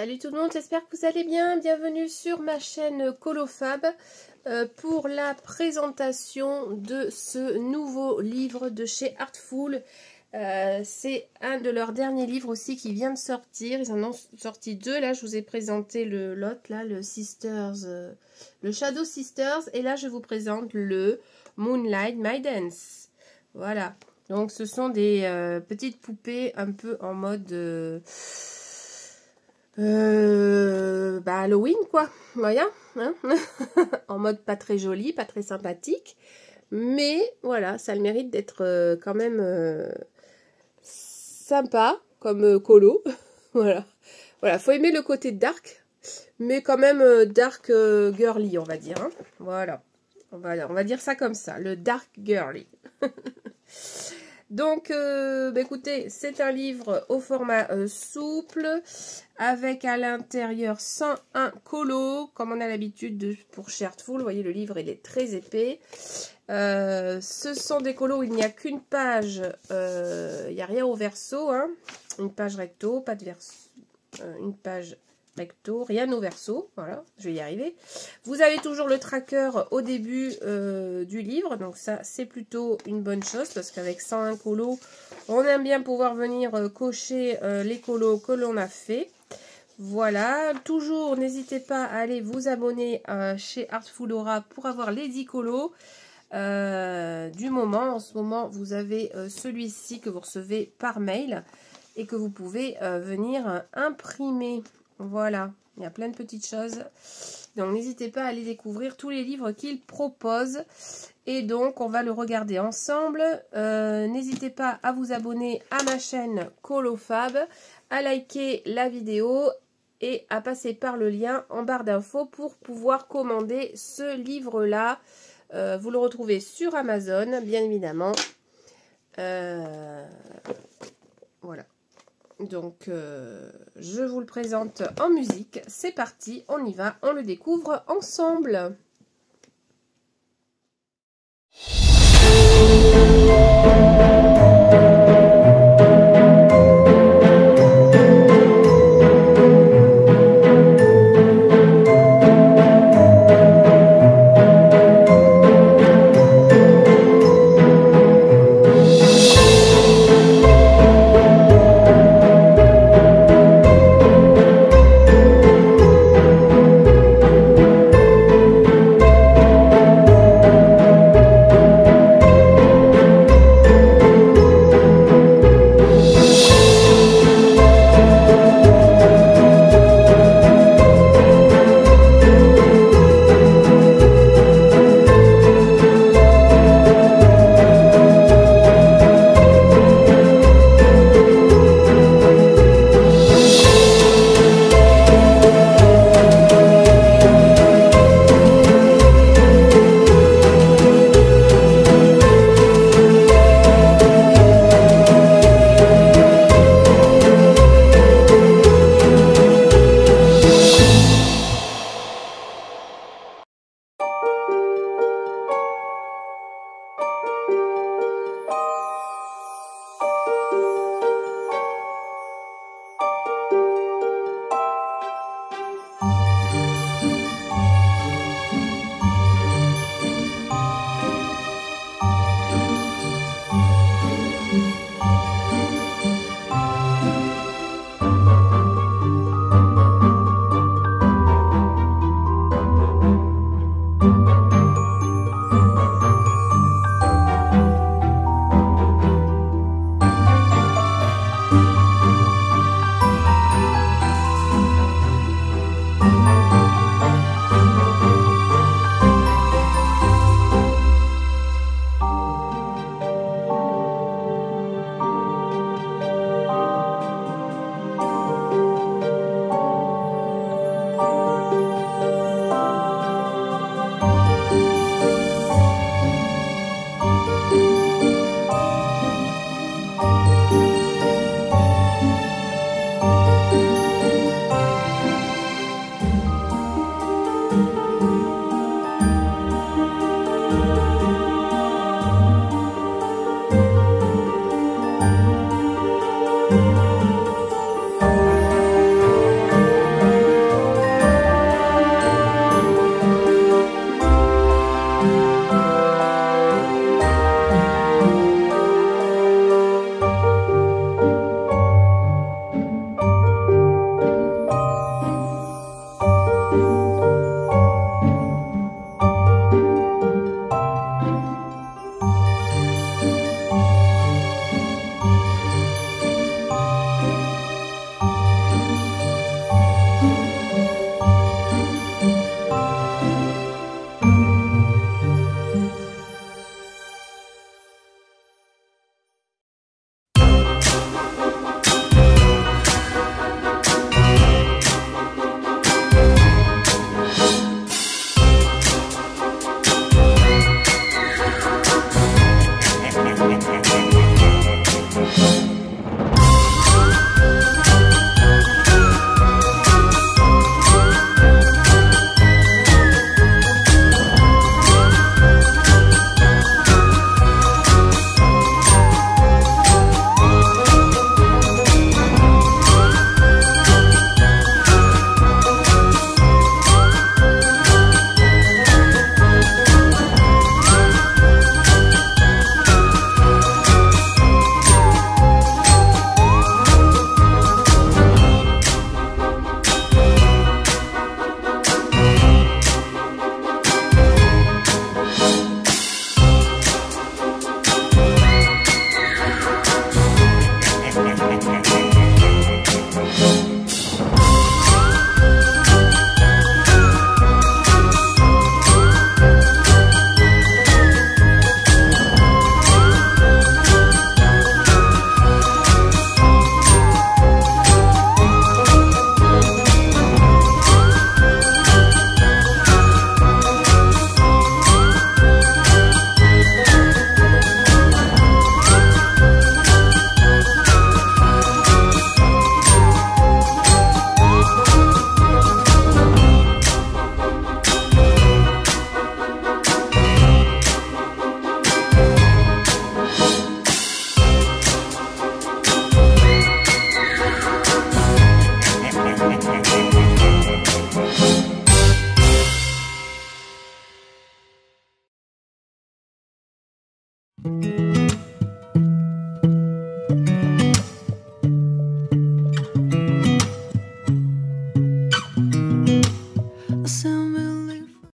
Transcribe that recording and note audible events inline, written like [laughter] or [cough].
Salut tout le monde, j'espère que vous allez bien. Bienvenue sur ma chaîne Colofab euh, pour la présentation de ce nouveau livre de chez Artful. Euh, c'est un de leurs derniers livres aussi qui vient de sortir. Ils en ont sorti deux. Là, je vous ai présenté le lot, là, le Sisters, euh, le Shadow Sisters. Et là, je vous présente le Moonlight My Dance. Voilà. Donc, ce sont des petites poupées un peu en mode euh, bah Halloween quoi, voilà, hein. [laughs] En mode pas très joli, pas très sympathique, mais voilà, ça a le mérite d'être euh, quand même euh, sympa comme colo, [laughs] voilà, voilà, faut aimer le côté dark, mais quand même dark girly on va dire, hein. voilà, on va, on va dire ça comme ça, le dark girly. [laughs] Donc, euh, bah, écoutez, c'est un livre au format euh, souple, avec à l'intérieur 101 colos, comme on a l'habitude pour Shertful. Vous voyez, le livre, il est très épais. Euh, ce sont des colos où il n'y a qu'une page, il n'y a rien au verso, hein. une page recto, pas de verso, une page rien au verso, voilà, je vais y arriver. Vous avez toujours le tracker au début euh, du livre, donc ça c'est plutôt une bonne chose, parce qu'avec 101 colos, on aime bien pouvoir venir euh, cocher euh, les colos que l'on a fait. Voilà, toujours n'hésitez pas à aller vous abonner chez Artful Aura pour avoir les 10 colos du moment. En ce moment, vous avez celui-ci que vous recevez par mail et que vous pouvez venir imprimer. Voilà, il y a plein de petites choses. Donc n'hésitez pas à aller découvrir tous les livres qu'il propose. Et donc on va le regarder ensemble. Euh, n'hésitez pas à vous abonner à ma chaîne Colofab, à liker la vidéo et à passer par le lien en barre d'infos pour pouvoir commander ce livre-là. Euh, vous le retrouvez sur Amazon, bien évidemment. Euh, voilà. Donc, euh, je vous le présente en musique. C'est parti, on y va, on le découvre ensemble. Mm-hmm.